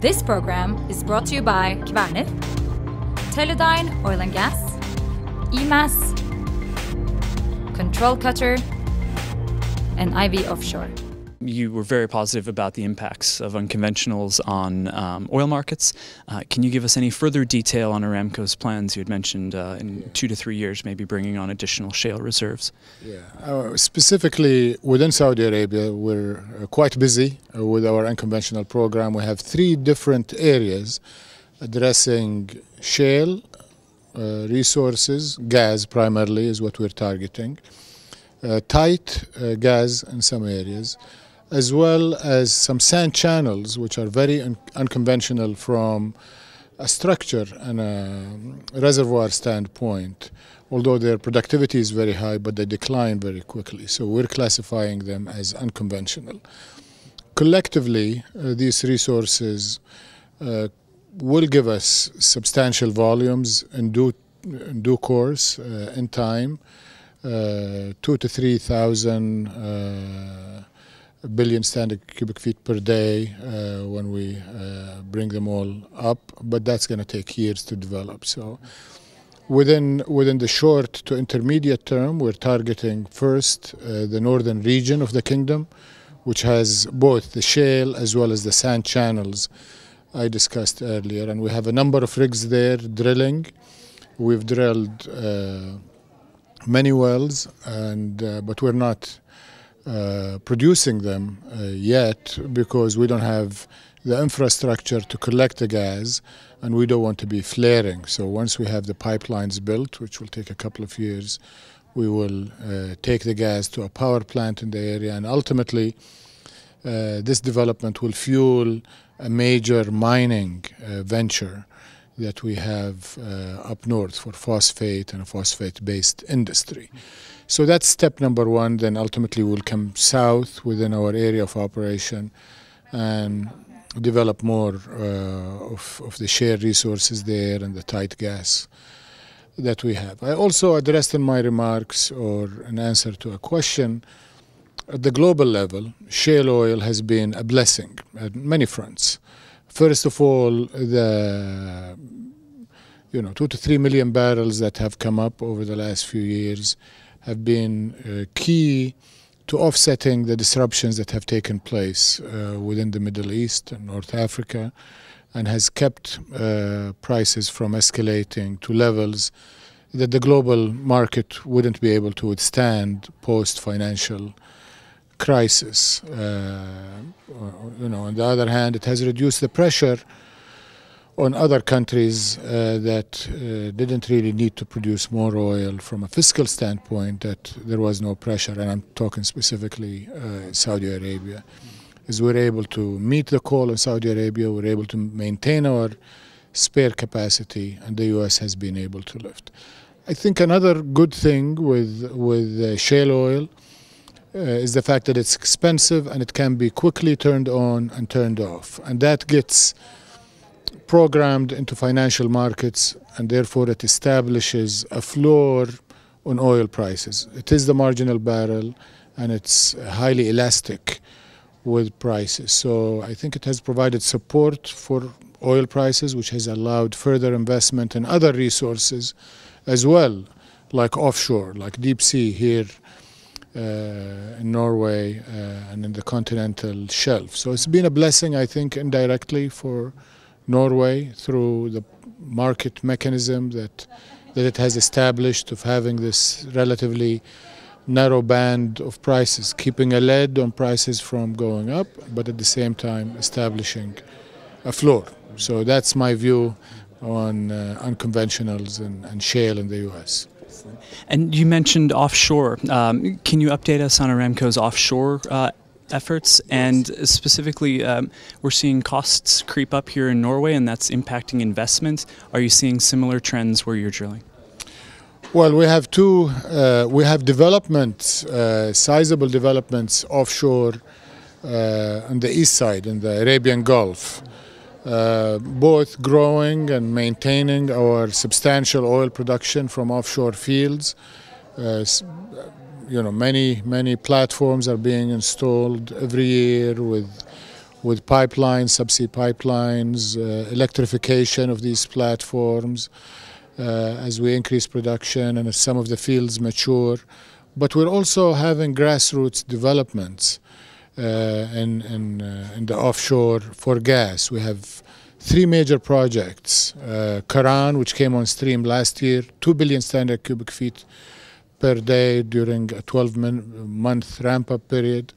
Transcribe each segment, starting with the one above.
This program is brought to you by Kværner, Teledyne Oil and Gas, EMAS, Control Cutter, and IV Offshore. You were very positive about the impacts of unconventionals on um, oil markets. Uh, can you give us any further detail on Aramco's plans? You had mentioned uh, in two to three years, maybe bringing on additional shale reserves. Yeah, uh, specifically within Saudi Arabia, we're uh, quite busy uh, with our unconventional program. We have three different areas addressing shale uh, resources, gas primarily is what we're targeting, tight gas in some areas as well as some sand channels, which are very un unconventional from a structure and a reservoir standpoint, although their productivity is very high, but they decline very quickly. So we're classifying them as unconventional. Collectively, uh, these resources uh, will give us substantial volumes in due, in due course, uh, in time, uh, two to three thousand uh, a billion standard cubic feet per day uh, when we uh, bring them all up, but that's going to take years to develop. So within within the short to intermediate term, we're targeting first uh, the northern region of the kingdom, which has both the shale as well as the sand channels I discussed earlier, and we have a number of rigs there drilling. We've drilled uh, many wells, and uh, but we're not uh, producing them uh, yet because we don't have the infrastructure to collect the gas and we don't want to be flaring. So once we have the pipelines built, which will take a couple of years, we will uh, take the gas to a power plant in the area and ultimately uh, this development will fuel a major mining uh, venture that we have up north for phosphate and a phosphate based industry. So that's step number one. Then ultimately we'll come south within our area of operation and develop more uh, of, of the shared resources there and the tight gas that we have. I also addressed in my remarks or an answer to a question at the global level, shale oil has been a blessing at many fronts. First of all, the you know two to three million barrels that have come up over the last few years have been uh, key to offsetting the disruptions that have taken place uh, within the Middle East and North Africa and has kept uh, prices from escalating to levels that the global market wouldn't be able to withstand post financial crisis. Uh, you know, on the other hand, it has reduced the pressure on other countries uh, that uh, didn't really need to produce more oil from a fiscal standpoint, that there was no pressure, and I'm talking specifically uh, Saudi Arabia, is we're able to meet the call in Saudi Arabia, we're able to maintain our spare capacity, and the U.S. has been able to lift. I think another good thing with with uh, shale oil uh, is the fact that it's expensive and it can be quickly turned on and turned off, and that gets programmed into financial markets and therefore it establishes a floor on oil prices. It is the marginal barrel and it's highly elastic with prices. So I think it has provided support for oil prices, which has allowed further investment in other resources as well, like offshore, like deep sea here uh, in Norway uh, and in the continental shelf. So it's been a blessing, I think, indirectly for Norway through the market mechanism that that it has established of having this relatively narrow band of prices, keeping a lid on prices from going up, but at the same time establishing a floor. So that's my view on uh, unconventionals and, and, shale in the U.S. And you mentioned offshore. Um, can you update us on Aramco's offshore uh, efforts, and specifically, um, we're seeing costs creep up here in Norway, and that's impacting investment. Are you seeing similar trends where you're drilling? Well, we have two. Uh, we have developments, uh, sizable developments offshore uh, on the east side in the Arabian Gulf, uh, both growing and maintaining our substantial oil production from offshore fields uh, you know many many platforms are being installed every year with with pipelines, subsea pipelines, uh, electrification of these platforms uh, as we increase production and as some of the fields mature. But we're also having grassroots developments uh, in, in, uh, in the offshore for gas. We have three major projects. Uh, Karan, which came on stream last year, 2 billion standard cubic feet per day during a 12 month ramp up period.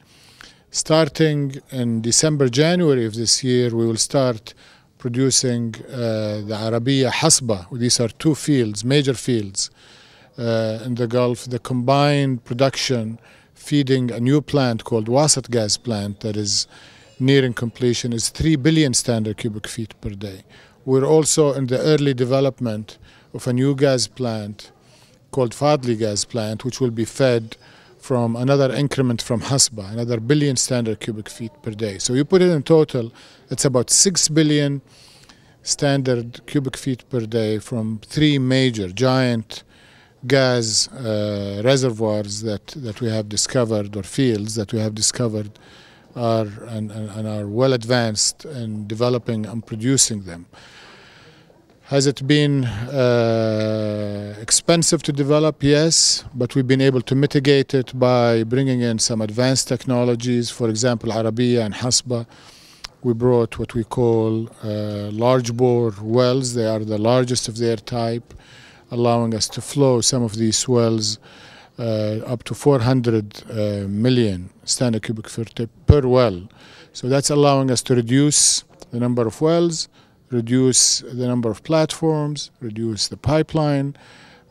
Starting in December, January of this year, we will start producing uh, the Arabiya Hasba. These are two fields, major fields uh, in the Gulf. The combined production feeding a new plant called Wasit Gas Plant that is nearing completion is 3 billion standard cubic feet per day. We're also in the early development of a new gas plant called Fadhili Gas Plant, which will be fed from another increment from Hasba, another billion standard cubic feet per day. So you put it in total, it's about 6 billion standard cubic feet per day from three major giant gas uh, reservoirs that, that we have discovered or fields that we have discovered are and, and are well advanced in developing and producing them. Has it been uh, expensive to develop? Yes, but we've been able to mitigate it by bringing in some advanced technologies. For example, Arabiya and Hasba, we brought what we call uh, large bore wells. They are the largest of their type, allowing us to flow some of these wells uh, up to 400 uh, million standard cubic feet per well. So that's allowing us to reduce the number of wells reduce the number of platforms, reduce the pipeline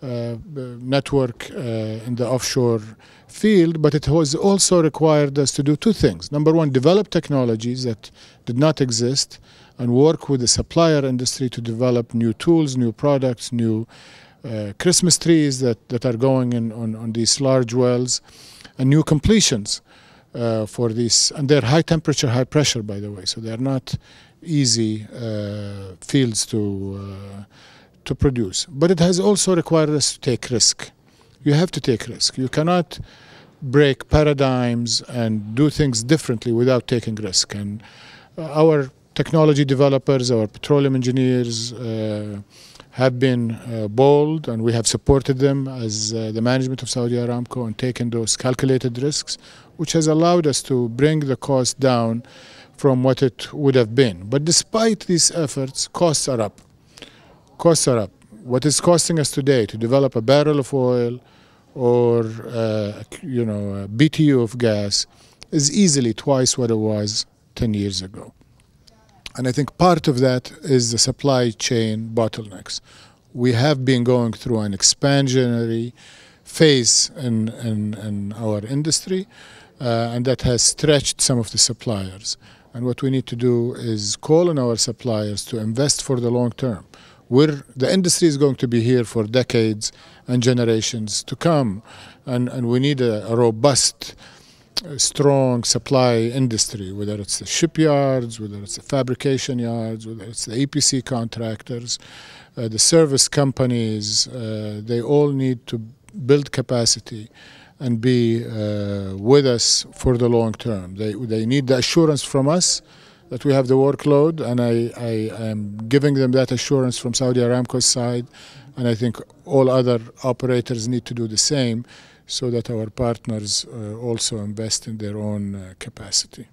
uh, network uh, in the offshore field, but it has also required us to do two things. Number one, develop technologies that did not exist and work with the supplier industry to develop new tools, new products, new uh, Christmas trees that, that are going in on, on these large wells, and new completions uh, for these. And they're high temperature, high pressure, by the way, so they're not easy uh, fields to uh, to produce. But it has also required us to take risk. You have to take risk. You cannot break paradigms and do things differently without taking risk. And uh, our technology developers, our petroleum engineers uh, have been uh, bold and we have supported them as uh, the management of Saudi Aramco and taken those calculated risks, which has allowed us to bring the cost down from what it would have been. But despite these efforts, costs are up. Costs are up. What is costing us today to develop a barrel of oil or uh, you know a BTU of gas is easily twice what it was 10 years ago. And I think part of that is the supply chain bottlenecks. We have been going through an expansionary phase in, in, in our industry, uh, and that has stretched some of the suppliers. And what we need to do is call on our suppliers to invest for the long term. We're, the industry is going to be here for decades and generations to come. And, and we need a, a robust, uh, strong supply industry, whether it's the shipyards, whether it's the fabrication yards, whether it's the EPC contractors, uh, the service companies. Uh, they all need to build capacity and be uh, with us for the long term. They, they need the assurance from us that we have the workload, and I, I am giving them that assurance from Saudi Aramco's side, and I think all other operators need to do the same so that our partners uh, also invest in their own uh, capacity.